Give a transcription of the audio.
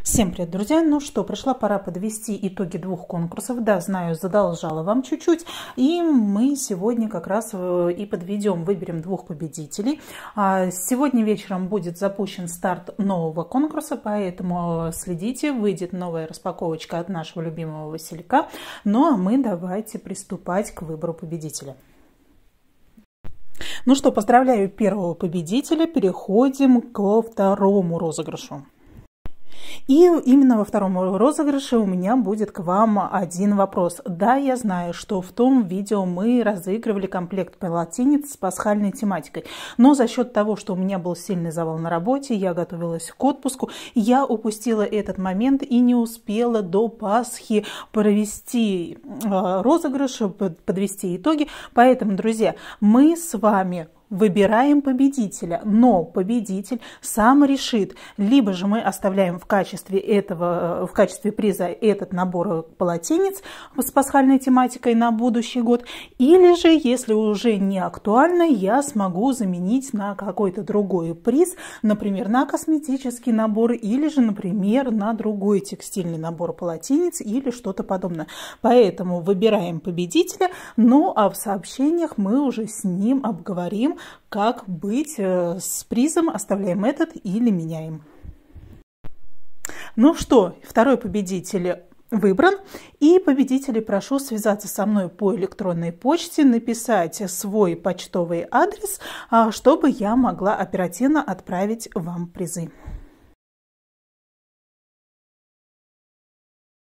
Всем привет, друзья! Ну что, пришла пора подвести итоги двух конкурсов. Да, знаю, задолжала вам чуть-чуть. И мы сегодня как раз э, и подведем, выберем двух победителей. А, сегодня вечером будет запущен старт нового конкурса, поэтому э, следите, выйдет новая распаковочка от нашего любимого Василька. Ну а мы давайте приступать к выбору победителя. Ну что, поздравляю первого победителя. Переходим ко второму розыгрышу. И именно во втором розыгрыше у меня будет к вам один вопрос. Да, я знаю, что в том видео мы разыгрывали комплект полотенец с пасхальной тематикой, но за счет того, что у меня был сильный завал на работе, я готовилась к отпуску, я упустила этот момент и не успела до Пасхи провести э, розыгрыш, подвести итоги. Поэтому, друзья, мы с вами выбираем победителя, но победитель сам решит, либо же мы оставляем в качестве этого, э, в качестве приза этот набор полотенец с пасхальной тематикой на будущий год, или же, если уже не актуально, я смогу заменить на какой-то другой приз, например, на косметический набор, или же, например, на другой текстильный набор полотенец или что-то подобное. Поэтому выбираем победителя, ну а в сообщениях мы уже с ним обговорим, как быть э, с призом, оставляем этот или меняем. Ну что, второй победитель выбран. И победителей прошу связаться со мной по электронной почте, написать свой почтовый адрес, а, чтобы я могла оперативно отправить вам призы.